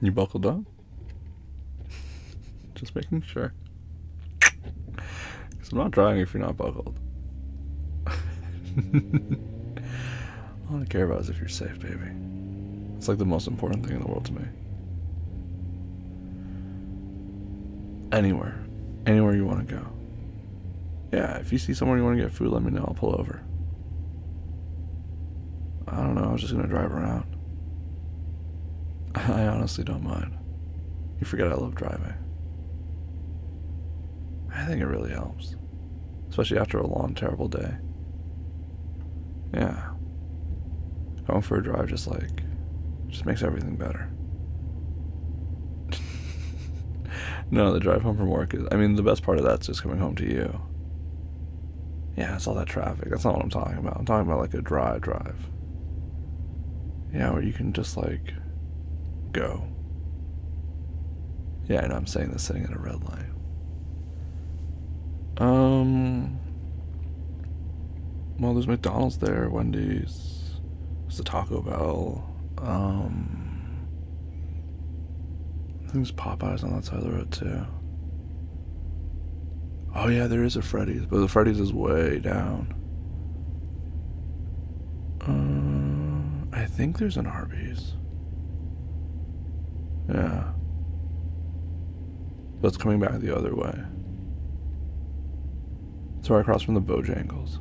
You buckled up? Just making sure. Because I'm not driving if you're not buckled. All I care about is if you're safe, baby. It's like the most important thing in the world to me. Anywhere. Anywhere you want to go. Yeah, if you see somewhere you want to get food, let me know. I'll pull over. I don't know. I was just going to drive around. I honestly don't mind. You forget I love driving. I think it really helps. Especially after a long, terrible day. Yeah. Going for a drive just like, just makes everything better. no, the drive home from work is, I mean, the best part of that's just coming home to you. Yeah, it's all that traffic. That's not what I'm talking about. I'm talking about like a dry drive. Yeah, where you can just like go. Yeah, I know I'm saying this sitting in a red light. Um. Well, there's McDonald's there, Wendy's, there's the Taco Bell. Um. I think there's Popeyes on that side of the road too. Oh yeah, there is a Freddy's, but the Freddy's is way down. Uh, I think there's an Arby's. Yeah. But it's coming back the other way. It's right across from the Bojangles.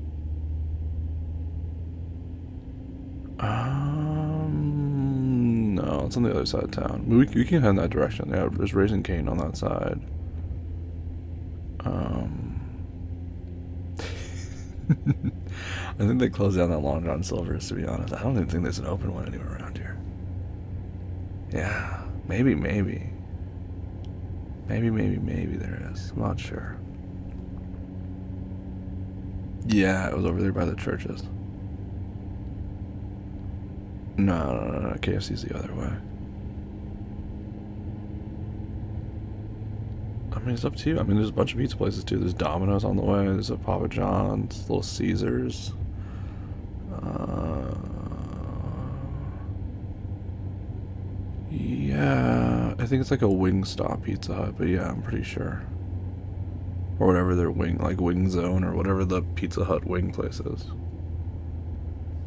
Um, no, it's on the other side of town. We, we can head in that direction. Yeah, there's Raising Cane on that side. Um, I think they closed down that Long John Silver's. To be honest, I don't even think there's an open one anywhere around here. Yeah, maybe, maybe, maybe, maybe, maybe there is. I'm not sure. Yeah, it was over there by the churches. No, no, no, no. KFC's the other way. I mean, it's up to you. I mean, there's a bunch of pizza places too. There's Domino's on the way. There's a Papa John's, Little Caesars. Uh, yeah, I think it's like a Wingstop Pizza Hut, but yeah, I'm pretty sure. Or whatever their wing, like Wing Zone, or whatever the Pizza Hut wing place is.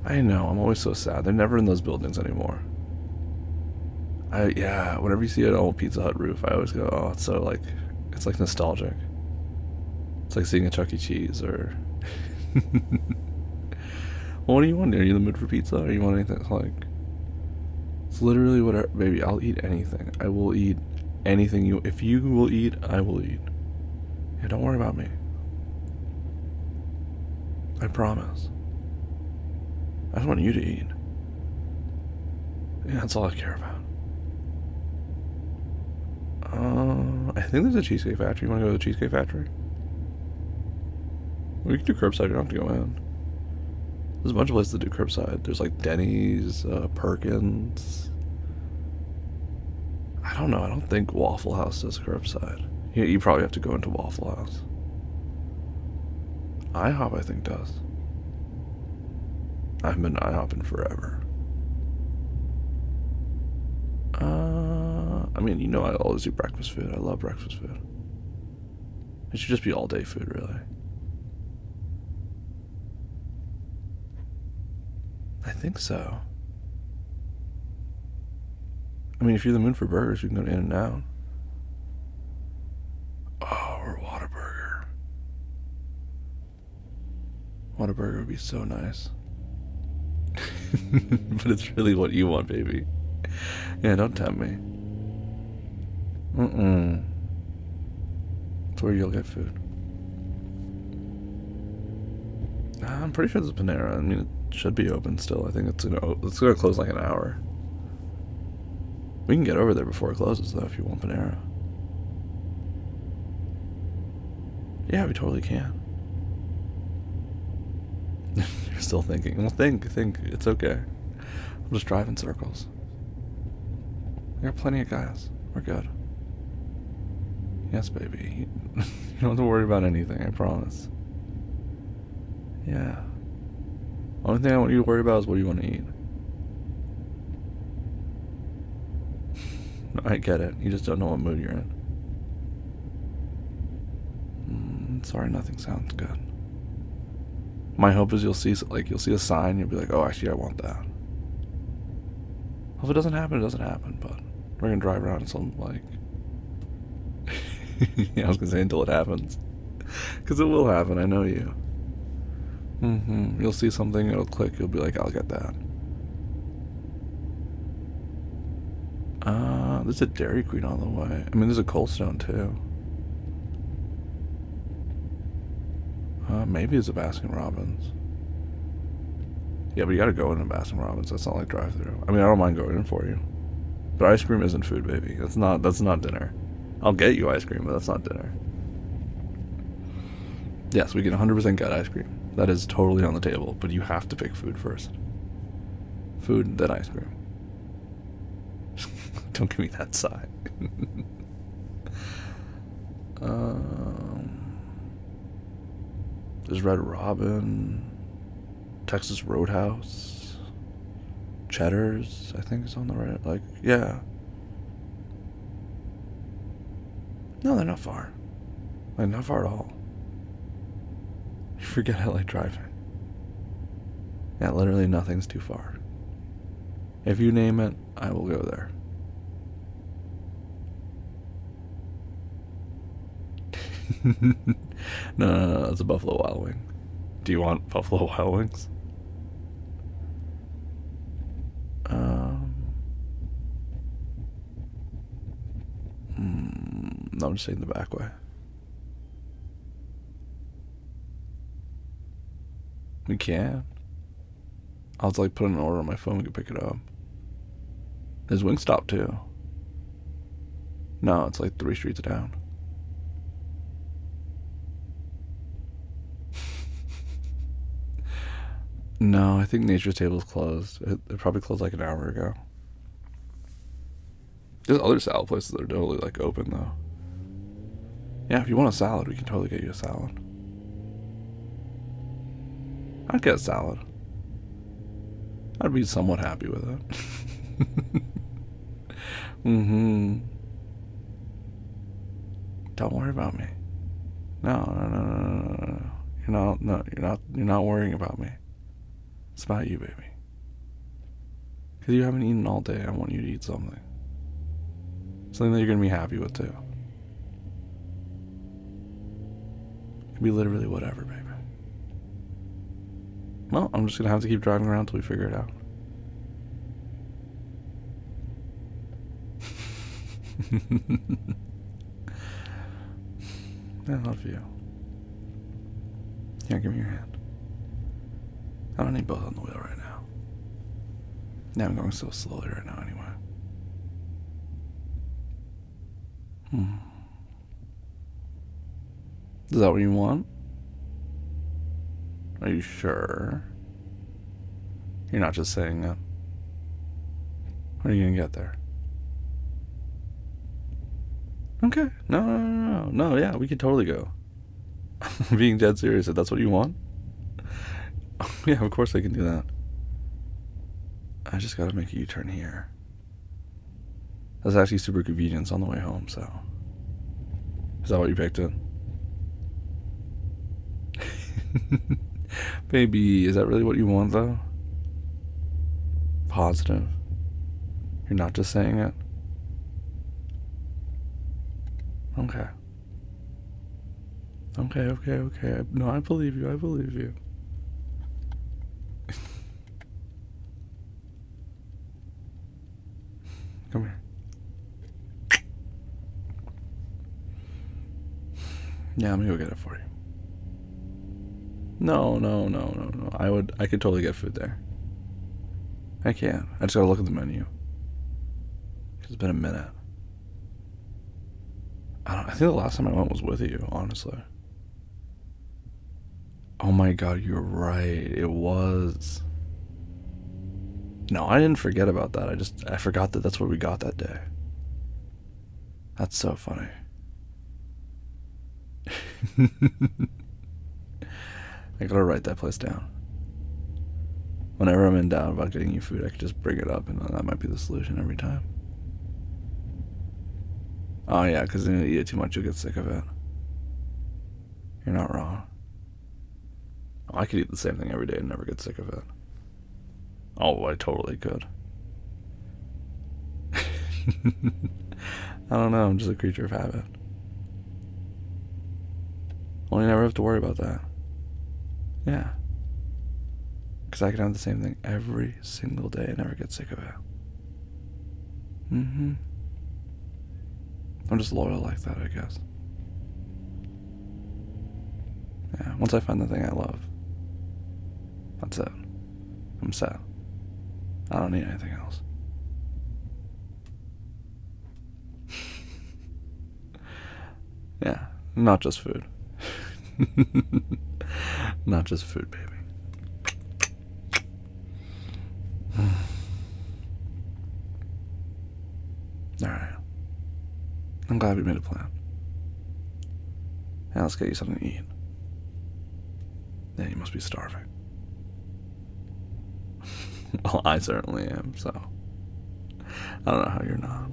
I know, I'm always so sad. They're never in those buildings anymore. I yeah, whenever you see an old Pizza Hut roof, I always go, oh, it's so like, it's like nostalgic. It's like seeing a Chuck E. Cheese or. well, what do you want? Are you in the mood for pizza? Or you want anything like? Literally whatever, baby. I'll eat anything. I will eat anything you. If you will eat, I will eat. Yeah, don't worry about me. I promise. I just want you to eat. Yeah, that's all I care about. Uh, I think there's a Cheesecake Factory. You want to go to the Cheesecake Factory? We can do curbside. You don't have to go in. There's a bunch of places to do curbside. There's like Denny's, uh, Perkins. I don't know. I don't think Waffle House does curbside. You, you probably have to go into Waffle House. IHOP, I think, does. I haven't been IHOP in forever. Uh, I mean, you know, I always do breakfast food. I love breakfast food. It should just be all day food, really. I think so. I mean, if you're the moon for burgers, you can go to In and Out. Oh, or Whataburger. Whataburger would be so nice. but it's really what you want, baby. Yeah, don't tempt me. Mm-mm. It's where you'll get food. I'm pretty sure there's Panera. I mean, it should be open still. I think it's gonna it's gonna close like an hour. We can get over there before it closes, though, if you want Panera. Yeah, we totally can. You're still thinking. Well, think, think. It's okay. I'm just driving circles. There are plenty of guys. We're good. Yes, baby. you don't have to worry about anything, I promise. Yeah. Only thing I want you to worry about is what do you want to eat. I get it. You just don't know what mood you're in. Mm, sorry, nothing sounds good. My hope is you'll see like you'll see a sign, you'll be like, oh, actually, I want that. If it doesn't happen, it doesn't happen. But we're gonna drive around in some like. yeah, I was gonna say until it happens, because it will happen. I know you. Mm-hmm. You'll see something, it'll click. You'll be like, I'll get that. Uh, there's a Dairy Queen on the way. I mean, there's a Cold Stone too. Uh, maybe it's a Baskin Robbins. Yeah, but you gotta go in a Baskin Robbins. That's not like drive-through. I mean, I don't mind going in for you, but ice cream isn't food, baby. That's not. That's not dinner. I'll get you ice cream, but that's not dinner. Yes, we can 100% get ice cream. That is totally on the table, but you have to pick food first. Food, then ice cream. Don't give me that sigh. um, there's Red Robin, Texas Roadhouse, Cheddar's. I think is on the right. Like, yeah. No, they're not far. Like, not far at all. You forget how I like driving. Yeah, literally nothing's too far. If you name it, I will go there. no, no, no, that's a Buffalo Wild Wing. Do you want Buffalo Wild Wings? Um, mm, I'm just saying the back way. We can. I'll just like put an order on my phone. We can pick it up. There's Wingstop too. No, it's like three streets down. no, I think Nature's Table is closed. It, it probably closed like an hour ago. There's other salad places that are totally like open though. Yeah, if you want a salad, we can totally get you a salad. I'd get a salad. I'd be somewhat happy with it. mm-hmm. Don't worry about me. No, no, no, no, no, no. You're not, no, you're not, you're not worrying about me. It's about you, baby. Because you haven't eaten all day, I want you to eat something. Something that you're gonna be happy with too. It can be literally whatever, baby. Well, I'm just gonna have to keep driving around until we figure it out. I love you. Here, give me your hand. I don't need both on the wheel right now. Yeah, I'm going so slowly right now anyway. Hmm. Is that what you want? Are you sure? You're not just saying that. When are you gonna get there? Okay. No, no, no, no. No, yeah, we could totally go. Being dead serious, if that's what you want. yeah, of course I can do that. I just gotta make a U-turn here. That's actually super convenient on the way home, so. Is that what you picked it? Baby, is that really what you want, though? Positive. You're not just saying it? Okay. Okay, okay, okay. No, I believe you. I believe you. Come here. Yeah, I'm gonna go get it for you. No, no, no, no, no. I would, I could totally get food there. I can't. I just gotta look at the menu. It's been a minute. I, don't, I think the last time I went was with you, honestly. Oh my god, you're right. It was. No, I didn't forget about that. I just I forgot that that's what we got that day. That's so funny. I gotta write that place down. Whenever I'm in doubt about getting you food, I can just bring it up, and that might be the solution every time. Oh yeah, because then you eat it too much, you'll get sick of it. You're not wrong. Oh, I could eat the same thing every day and never get sick of it. Oh, I totally could. I don't know, I'm just a creature of habit. Well, you never have to worry about that. Yeah. Because I can have the same thing every single day and never get sick of it. Mm hmm. I'm just loyal like that, I guess. Yeah, once I find the thing I love, that's it. I'm set. I don't need anything else. yeah, not just food. not just food, baby. Alright. I'm glad we made a plan. Now let's get you something to eat. Then you must be starving. well, I certainly am, so. I don't know how you're not.